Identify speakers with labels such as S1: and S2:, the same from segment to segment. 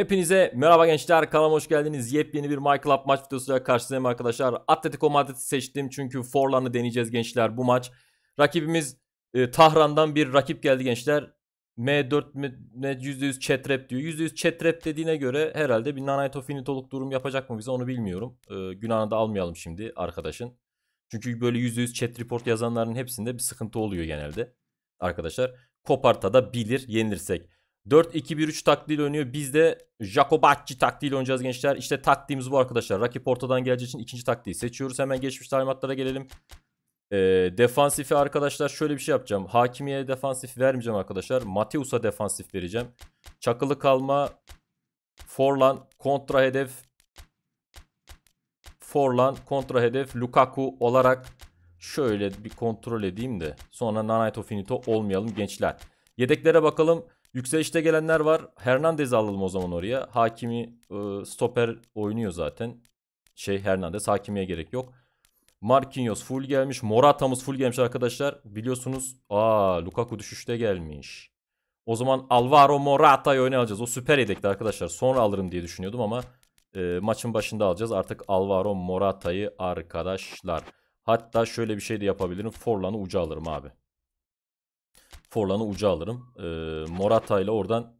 S1: Hepinize merhaba gençler kanalıma hoş geldiniz. Yepyeni bir My Club maç videosuyla karşınızdayım arkadaşlar. Atletico Madrid'i seçtim çünkü Forlan'ı deneyeceğiz gençler bu maç. Rakibimiz e, Tahran'dan bir rakip geldi gençler. M4 mi- ne %100 chat rap diyor. %100 chat rap dediğine göre herhalde bir Nanaito Finitoluk durum yapacak mı bize onu bilmiyorum. E, günahını da almayalım şimdi arkadaşın. Çünkü böyle %100 chat report yazanların hepsinde bir sıkıntı oluyor genelde. Arkadaşlar Koparta da bilir yenilirsek. 4-2-1-3 taktiğiyle oynuyor. Biz de Jacobacci taktiğiyle oynayacağız gençler. İşte taktiğimiz bu arkadaşlar. Rakip ortadan geleceği için ikinci taktiği seçiyoruz. Hemen geçmiş talimatlara gelelim. Ee, defansifi arkadaşlar şöyle bir şey yapacağım. Hakimiye defansif vermeyeceğim arkadaşlar. Mateus'a defansif vereceğim. Çakılı kalma. Forlan kontra hedef. Forlan kontra hedef Lukaku olarak şöyle bir kontrol edeyim de sonra Nanaito Finito olmayalım gençler. Yedeklere bakalım. Yükselişte gelenler var. Hernandez'i alalım o zaman oraya. Hakimi e, stoper oynuyor zaten. Şey Hernandez hakimiye gerek yok. Marquinhos full gelmiş. Morata'mız full gelmiş arkadaşlar. Biliyorsunuz aa Lukaku düşüşte gelmiş. O zaman Alvaro Morata'yı oyuna alacağız. O süper yedekti arkadaşlar. Sonra alırım diye düşünüyordum ama e, maçın başında alacağız. Artık Alvaro Morata'yı arkadaşlar. Hatta şöyle bir şey de yapabilirim. Forlan'ı uca alırım abi. Forlan'ı uca alırım. Ee, Morata ile oradan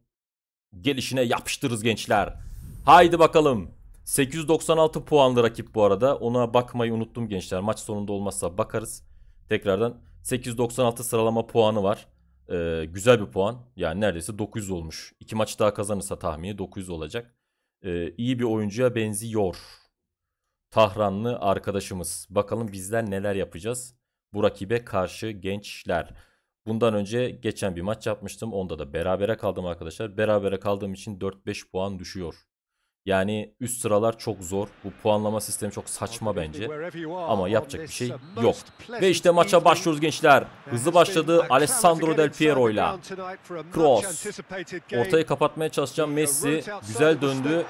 S1: gelişine yapıştırırız gençler. Haydi bakalım. 896 puanlı rakip bu arada. Ona bakmayı unuttum gençler. Maç sonunda olmazsa bakarız. Tekrardan 896 sıralama puanı var. Ee, güzel bir puan. Yani neredeyse 900 olmuş. İki maç daha kazanırsa tahmini 900 olacak. Ee, iyi bir oyuncuya benziyor. Tahranlı arkadaşımız. Bakalım bizler neler yapacağız bu rakibe karşı gençler. Bundan önce geçen bir maç yapmıştım. Onda da berabere kaldım arkadaşlar. Berabere kaldığım için 4-5 puan düşüyor. Yani üst sıralar çok zor. Bu puanlama sistemi çok saçma bence. Ama yapacak bir şey yok. Ve işte maça başlıyoruz gençler. Hızlı başladı Alessandro Del Piero ile. Cross. Ortayı kapatmaya çalışacağım. Messi güzel döndü.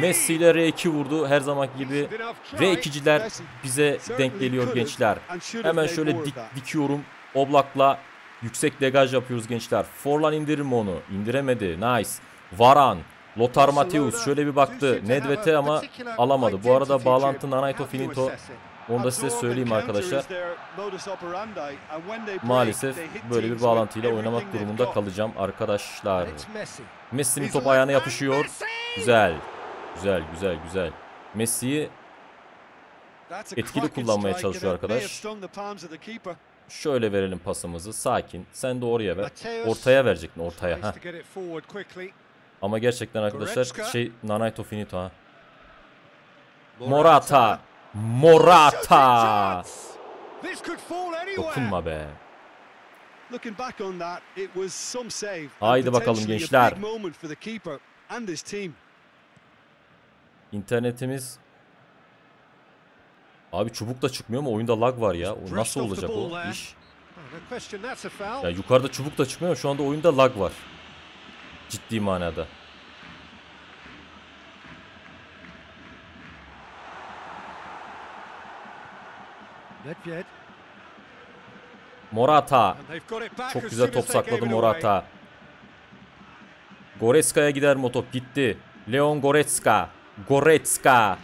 S1: Messi ile R2 vurdu her zaman gibi. R2'ciler bize denk geliyor gençler. Hemen şöyle dik, dikiyorum. Oblak'la yüksek degaj yapıyoruz gençler. Forlan indirir mi onu? İndiremedi. Nice. Varan. Lothar Matthäus şöyle bir baktı. Nedved'e ama alamadı. Bu arada bağlantı Nanaito Finito. Onu da size söyleyeyim arkadaşlar. Maalesef böyle bir bağlantıyla oynamak durumunda kalacağım arkadaşlar. Messi'nin top ayağına yapışıyor. Güzel. Güzel güzel güzel. Messi'yi
S2: etkili kullanmaya çalışıyor arkadaş.
S1: Şöyle verelim pasımızı. Sakin. Sen de oraya ver. Ortaya verecektin ortaya. Heh. Ama gerçekten arkadaşlar şey Nanaito Finito ha. Morata. Morata. Dokunma be.
S2: Haydi bakalım gençler.
S1: İnternetimiz Abi çubuk da çıkmıyor mu? Oyunda lag var ya. O nasıl olacak o iş? Ya yukarıda çubuk da çıkmıyor ama şu anda oyunda lag var. Ciddi manada. Morata. Çok güzel top sakladı Morata. Goretzka'ya gider mi o top? Gitti. Leon Goretzka. Goretzka.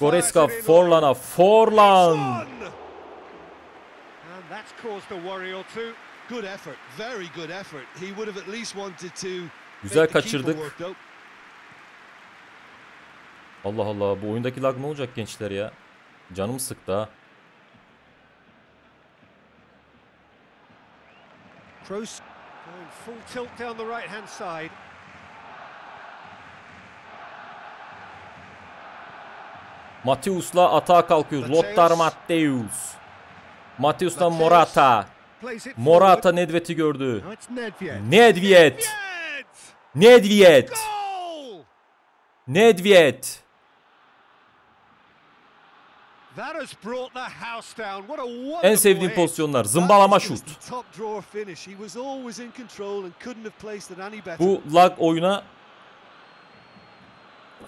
S1: Goretzka Forlan'a. Forlan.
S2: And that's caused a worry or two.
S3: Good effort, very good effort. He would have at least wanted to
S1: Güzel kaçırdık. Allah Allah bu oyundaki lag ne olacak gençler ya? Canım sıktı ha.
S2: Kroos going full tilt down the right hand side.
S1: Mateus'la atağa kalkıyoruz. Lothar Matthäus. Mateus'tan Morata. Morata. Nedved'i gördü.
S2: Nedved.
S1: Nedved.
S2: Nedved!
S1: En sevdiğim pozisyonlar. Zımbalama şut. Bu lag oyuna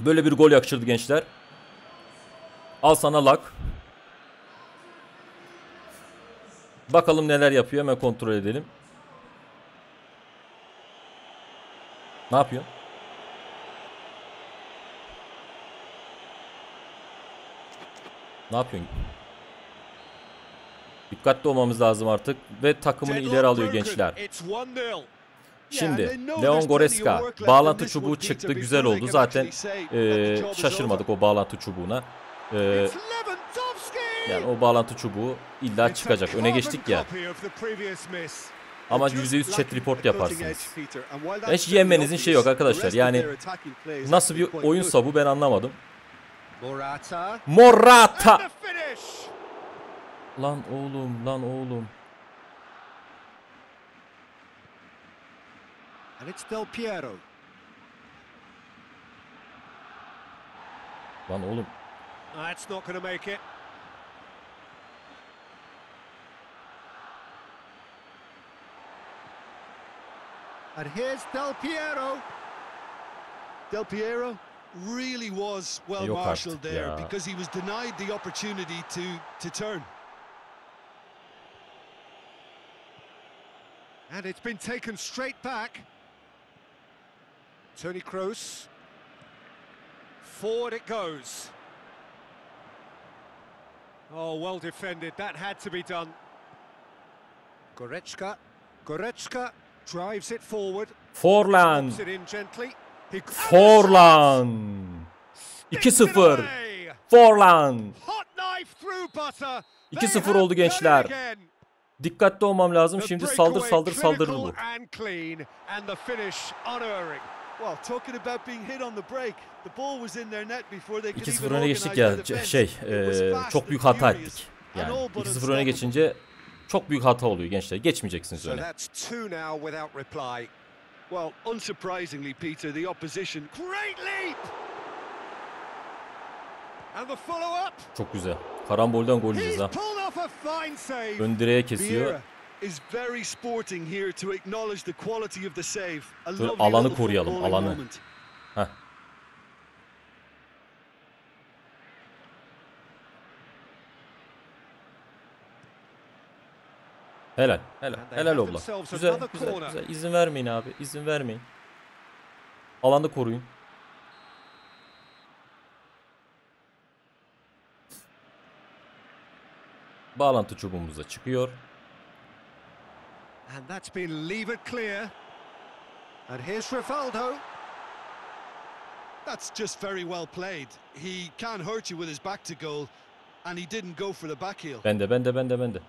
S1: böyle bir gol yakışırdı gençler. Al sana lak. Bakalım neler yapıyor hemen kontrol edelim. Ne yapıyor? Ne yapıyorsun? Dikkatli olmamız lazım artık ve takımını ileri alıyor gençler. Şimdi Leon Goreska bağlantı çubuğu çıktı güzel oldu zaten e, şaşırmadık o bağlantı çubuğuna. E, yani o bağlantı çubuğu illa çıkacak öne geçtik ya ama
S3: Just
S1: %100 chat report yaparsınız. Hiç yenmenizin şey yok arkadaşlar yani nasıl bir oyunsa bu ben anlamadım.
S3: Morata.
S1: Lan oğlum lan oğlum.
S3: And it's Del Piero.
S1: Lan oğlum.
S2: That's not going to make it.
S3: And here's Del Piero. Del Piero really was well marshalled there
S1: ya.
S3: because he was denied the opportunity to to turn.
S2: And it's been taken straight back. Tony Kroos. Forward it goes. Oh, well defended. That had to be done. Goretzka. Goretzka drives it forward.
S1: Forlan.
S2: Pops it in gently. He
S1: Forlan.
S2: Sticks it
S1: 2-0.
S2: away.
S1: Forlan.
S2: Hot knife through butter.
S1: 2-0
S2: They have
S1: oldu gençler. Dikkatli olmam lazım. Şimdi saldır saldır saldırır bu.
S2: Clinical And clean, and the finish unerring.
S3: Well, talking about being hit on the break, the ball was in their net before they could
S1: 2-0
S3: even
S1: öne geçtik ya şey
S3: It was
S1: eee,
S3: fast
S1: çok büyük hata ettik. Yani
S3: all but
S1: 2-0 öne geçince çok büyük hata oluyor gençler. Geçmeyeceksiniz
S2: So
S1: öne.
S2: that's two now without reply.
S3: Well, unsurprisingly, Peter, the opposition
S2: Great leap! And the follow-up.
S1: Çok güzel. Karambolden gol
S2: He's
S1: yiyeceğiz ha.
S2: pulled off a fine save.
S1: Ön direğe kesiyor.
S3: İs very sporting here to acknowledge the quality of the save.
S1: Alanı koruyalım, alanı. Heh. Helal. Helal. Helal
S2: themselves
S1: Güzel, güzel, güzel. İzin vermeyin abi. İzin vermeyin. Alanı koruyun. Bağlantı çubuğumuz da çıkıyor.
S2: And that's been levered clear. And here's Rivaldo.
S3: That's just very well played. He can hurt you with his back to goal, and he didn't go for the back heel.
S1: Bende bende bende bende.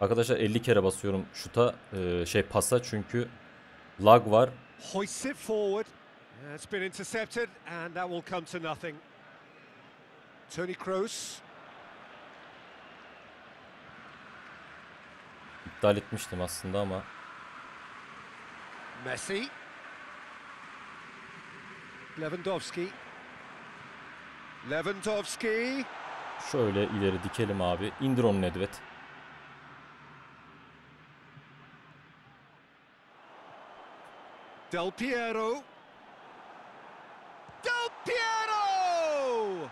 S1: Arkadaşlar 50 kere basıyorum şuta e, şey pasa çünkü lag var.
S2: Hoists it forward. It's been intercepted, and that will come to nothing. Tony Kroos.
S1: İptal etmiştim aslında ama
S2: Messi. Lewandowski. Lewandowski.
S1: şöyle ileri dikelim abi. İndir onu Nedved.
S2: Del Piero. Del Piero!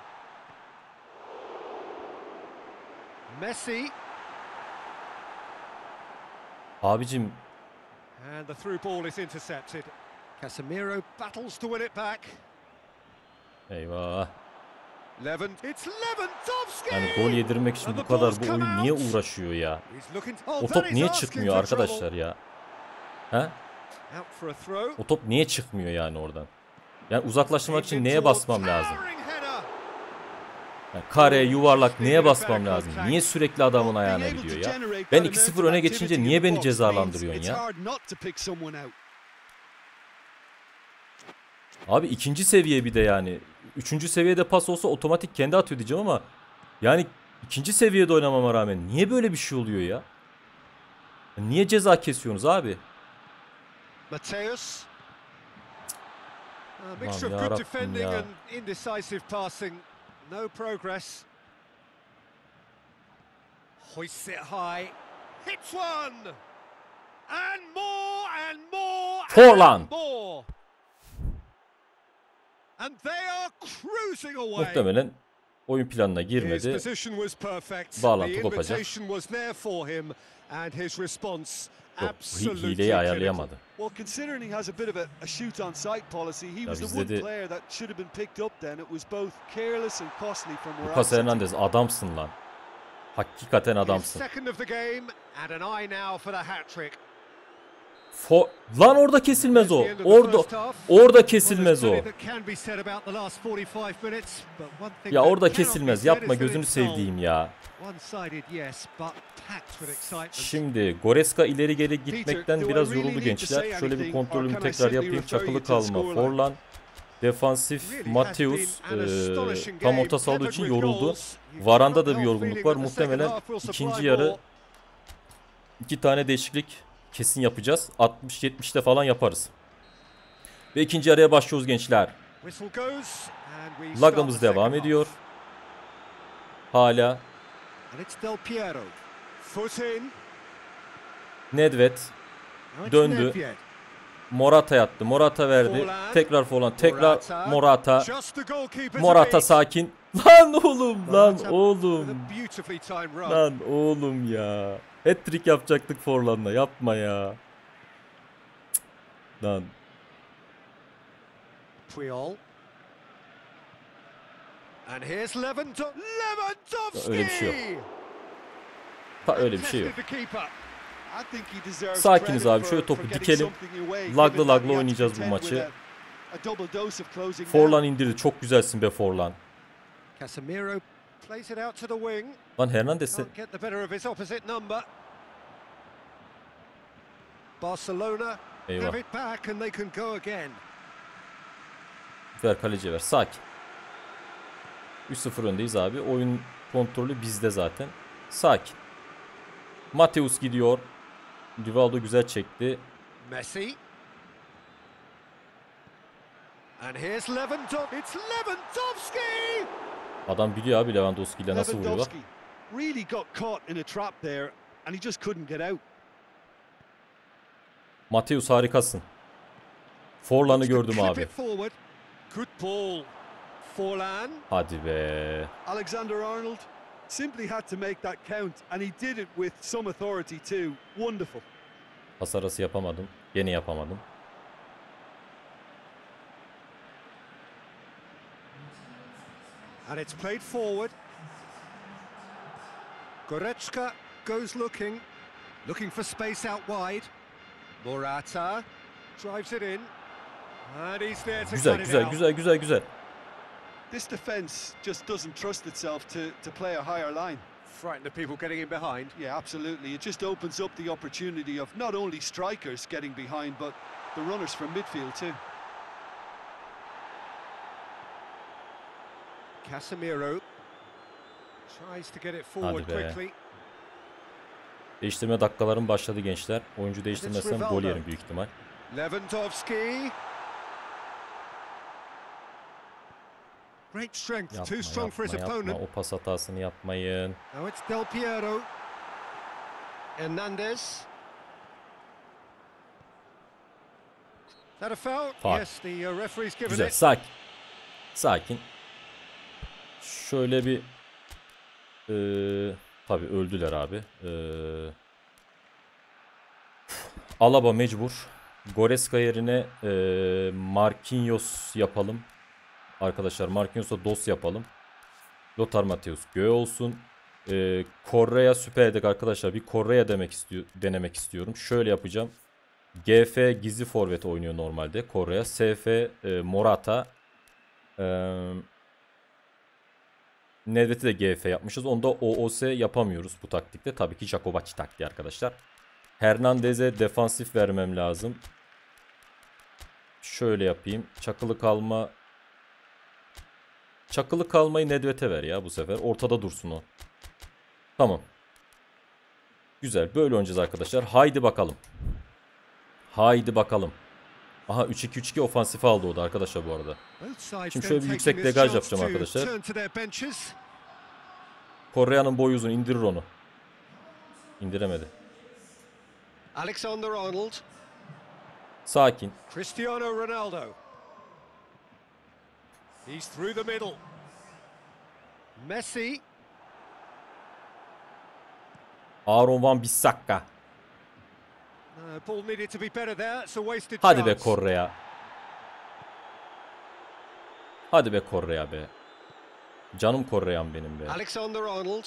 S2: Messi.
S1: Abicim
S2: And the through ball is intercepted. Casemiro battles to win it back.
S1: eyvah.
S2: Levan. It's Lewandowski!
S1: Yani gol yedirmek için bu kadar bu oyun niye uğraşıyor ya?
S2: Oh,
S1: O top niye çıkmıyor arkadaşlar ya? He? O top niye çıkmıyor yani oradan? Yani uzaklaştırmak için neye basmam lazım? Yani kare, yuvarlak neye basmam lazım? Niye sürekli adamın ayağına gidiyor ya? Ben
S3: that
S1: 2-0
S3: amount of
S1: öne geçince
S3: in
S1: niye beni cezalandırıyorsun ya? Abi ikinci seviye bir de yani. Üçüncü seviyede pas olsa otomatik kendi atıyor diyeceğim ama yani ikinci seviyede oynamama rağmen niye böyle bir şey oluyor ya? Niye ceza kesiyorsunuz abi?
S2: Mateus. A mixture
S1: Lan
S2: of good
S1: yarabbim ya.
S2: And indecisive passing. No progress. Hoists it high. Hits one. And more and more
S1: Forlan.
S2: and more. And they are cruising away.
S1: Muhtemelen oyun planına
S2: His
S1: girmedi.
S2: position was perfect.
S1: Bağlantı
S2: the
S1: kopacak.
S2: invitation was there for him And his response
S1: Yok, hileyi ayarlayamadı.
S3: Well, considering he has a bit of a, a shoot on sight policy, he was the one player that should have been picked up then. It was both careless and costly from
S1: Lucas
S3: Morata.
S1: Hernandez adamsın lan. Hakikaten adamsın.
S2: second of the game and an eye now for the hat-trick.
S1: Fo lan orada kesilmez o. Orada orada kesilmez o.
S2: plenty that can be said about the last 45 minutes, but one thing
S1: Ya orada kesilmez. Yapma gözünü sevdiğim ya. Şimdi Goreska ileri geri gitmekten biraz yoruldu gençler. Şöyle bir kontrolümü tekrar yapayım. Çakılı kalma. Forlan defansif Mateus
S2: astonishing
S1: tam orta
S2: peppered
S1: için yoruldu. Varanda da bir yorgunluk var. Muhtemelen ikinci yarı iki tane değişiklik kesin yapacağız. 60-70'te falan yaparız. Ve ikinci yarıya başlıyoruz gençler. Lagamız devam ediyor. Hala Nedved Döndü. Morata yattı. Morata verdi. Tekrar Forlan. Tekrar
S2: Morata.
S1: Morata. Sakin. Lan oğlum lan oğlum. Lan oğlum ya. Hat-trick yapacaktık Forlan'la. Yapma ya. Lan.
S2: And here's Lewandowski. Lewandowski!
S1: Öyle bir şey yok. Ta öyle bir şey yok. Sakiniz abi, şöyle topu dikelim. Laglı laglı oynayacağız bu maçı. Forlan indirdi. Çok güzelsin be Forlan. Lan Hernandez.
S2: Barcelona
S1: Eyvah.
S2: have it back and they can go again.
S1: Ver kaleciye ver. Sakin. 3-0 öndeyiz abi. Oyun kontrolü bizde zaten. Sakin. Mateus gidiyor. Rivaldo güzel çekti.
S2: Messi. And here's Lewandowski. It's Lewandowski!
S1: Adam biliyor abi Lewandowski ile nasıl vuruyorlar.
S3: Really got caught in a trap there and he just couldn't get out.
S1: Mateus harikasın. Forlan'ı gördüm abi. Hadi be.
S3: Alexander Arnold simply had to make that count and he did it with some authority too. Wonderful.
S1: Pas arası yapamadım. Gene yapamadım.
S2: And it's played forward. Goretzka goes looking, looking for space out wide. Morata drives it in. And he's there to
S1: Güzel
S2: cut it
S1: güzel
S2: out.
S1: güzel güzel güzel.
S3: This defence just doesn't trust itself to, to play a higher line.
S2: Frighten the people getting in behind.
S3: Yeah, absolutely. It just opens up the opportunity of not only strikers getting behind, but the runners from midfield too.
S2: Casemiro tries to get it forward quickly.
S1: Değiştirme dakikalarım başladı gençler. Oyuncu değiştirmezsem gol yerim büyük ihtimal.
S2: Lewandowski. Great strength,
S1: Yapma
S2: too strong for his
S1: yapma yapma.
S2: opponent.
S1: O pas hatasını yapmayın.
S2: Now it's Del Piero. Hernandez. That a foul?
S1: Foul.
S2: Yes, the uh, referee's given
S1: Güzel
S2: it.
S1: sakin. Sakin. Şöyle bir eee tabii öldüler abi. Eee Alaba mecbur. Goreska yerine eee Marquinhos yapalım. Arkadaşlar Marquinhos'a dos yapalım. Lothar Matthäus göğe olsun. Eee Correa süperdek arkadaşlar. Bir Correa demek istiyor denemek istiyorum. Şöyle yapacağım. GF gizli forvet oynuyor normalde Correa. SF e, Morata. Eee Nedved'i de GF yapmışız. Onda OOS yapamıyoruz bu taktikte. Tabii ki Jakovac taktiği arkadaşlar. Hernandez'e defansif vermem lazım. Şöyle yapayım. Çakılı kalma. Çakılı kalmayı Nedved'e ver ya bu sefer. Ortada dursun o. Tamam. Güzel. Böyle oynayacağız arkadaşlar. Haydi bakalım. Haydi bakalım. Aha 3-2-3-2 ofansif aldı o da arkadaşlar bu arada. Şimdi şöyle bir yüksek degaj yapacağım arkadaşlar. Correa'nın boyu uzun indirir onu. İndiremedi.
S2: Alexander Arnold.
S1: Sakin.
S2: Cristiano Ronaldo. He's through the middle. Messi.
S1: Aaron Van Bissaka.
S2: Ball needed to be better there. It's a wasted
S1: Hadi be
S2: chance.
S1: Correa. Hadi be Correa be. Canım Correa'm benim be.
S2: Alexander Arnold.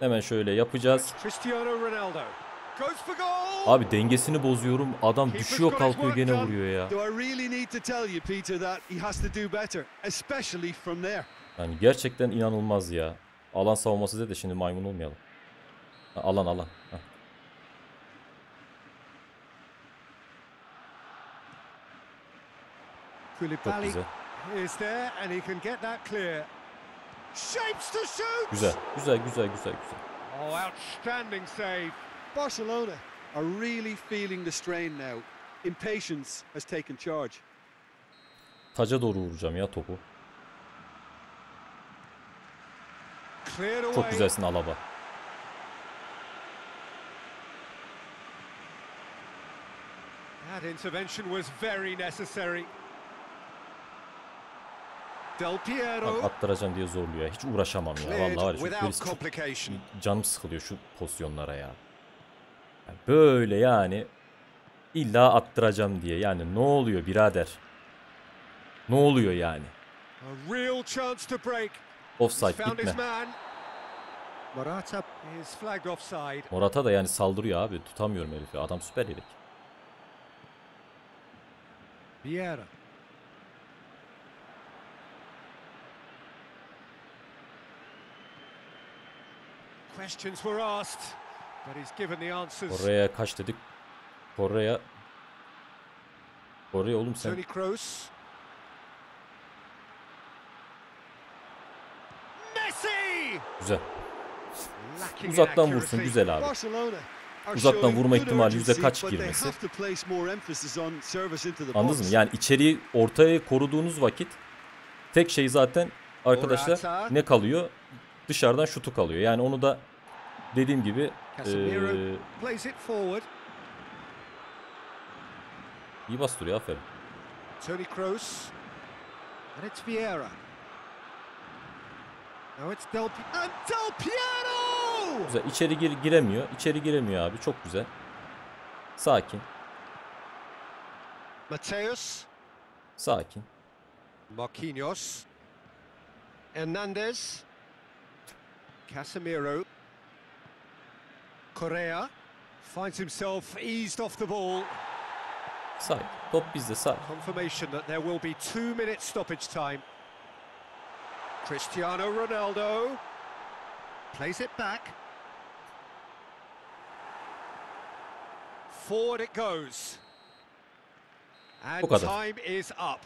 S1: Hemen şöyle yapacağız.
S2: Cristiano Ronaldo.
S1: Abi dengesini bozuyorum. Adam düşüyor kalkıyor gene vuruyor ya. Yani gerçekten inanılmaz ya. Alan savunması de şimdi maymun olmayalım. Ha, alan alan. Çok güzel. Güzel. Güzel güzel güzel güzel.
S3: Barcelona are really feeling the strain now. Impatience has taken charge.
S1: Taca doğru vuracağım ya topu. Çok güzelsin Alaba.
S2: That intervention was very necessary. Del
S1: Bak,
S2: Piero
S1: attıracağım diye zorluyor. Hiç uğraşamam ya. Vallahi var ya. Canım sıkılıyor şu pozisyonlara ya. Yani Böyle yani illa attıracağım diye. Yani ne oluyor birader? Ne oluyor yani? Offside gitme.
S2: Morata
S1: da yani saldırıyor abi. Tutamıyorum herifi. Adam süper yedek.
S2: Vieira. Questions were asked,
S1: Kore'ye kaç dedik? Kore'ye Kore'ye oğlum sen
S2: Tony Kroos. Messi!
S1: güzel. Uzaktan vursun güzel abi. Uzaktan vurma ihtimali yüzde kaç girmesi? Anladınız mı? Yani içeriği ortaya koruduğunuz vakit tek şey zaten arkadaşlar ne kalıyor? Dışarıdan şutu kalıyor. Yani onu da dediğim gibi
S2: Casemiro plays it forward.
S1: iyi bastırıyor aferin.
S2: Tony Kroos. And it's Vieira. Now it's Del and Del Piero!
S1: Güzel. İçeri gir giremiyor. İçeri giremiyor abi. Çok güzel. Sakin.
S2: Mateus.
S1: Sakin.
S2: Marquinhos. Hernandez. Casemiro. Correa finds himself eased off the ball.
S1: Sakin. Top bizde side.
S2: Confirmation that there will be two minutes stoppage time. Cristiano Ronaldo plays it back. Forward it goes. And
S1: Bu kadar.
S2: time is up.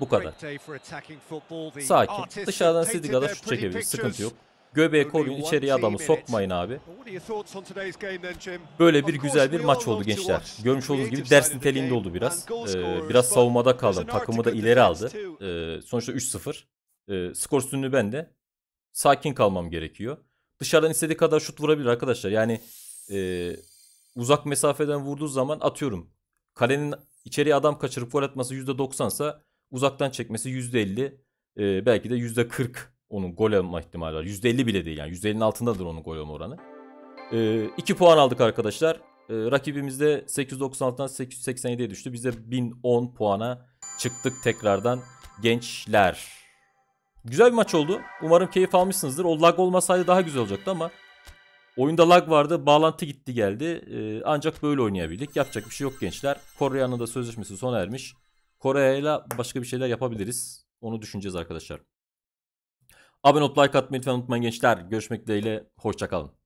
S1: Bu kadar.
S2: great day for attacking football. The
S1: Sakin. Dışarıdan istediği kadar şut çekebilir. Sıkıntı yok. Göbeğe koruyun. içeriye adamı sokmayın abi. Böyle bir güzel bir maç oldu gençler. Görmüş olduğunuz gibi ders niteliğinde oldu biraz. Ee, biraz savunmada
S3: to
S1: Takımı da ileri aldı. Ee, sonuçta 3-0. Ee, skor üstünlüğü bende. Sakin kalmam gerekiyor. Dışarıdan istediği kadar şut vurabilir arkadaşlar. Yani e, uzak mesafeden vurduğu zaman atıyorum. Kalenin içeriye adam kaçırıp gol atması %90 ise uzaktan çekmesi %50 e, belki de %40 onun gol alma ihtimali var. %50 bile değil yani. %50'nin altındadır onun gol alma oranı. 2 puan aldık arkadaşlar. E, rakibimiz de 896'dan 887'ye düştü. Biz de 1010 puana çıktık tekrardan gençler. Güzel bir maç oldu. Umarım keyif almışsınızdır. O lag olmasaydı daha güzel olacaktı ama oyunda lag vardı. Bağlantı gitti geldi. E, ancak böyle oynayabildik. Yapacak bir şey yok gençler. Kore'nin da sözleşmesi sona ermiş. Kore'yle başka bir şeyler yapabiliriz. Onu düşüneceğiz arkadaşlar. Abone olup like atmayı lütfen unutmayın gençler. Görüşmek dileğiyle. Hoşçakalın.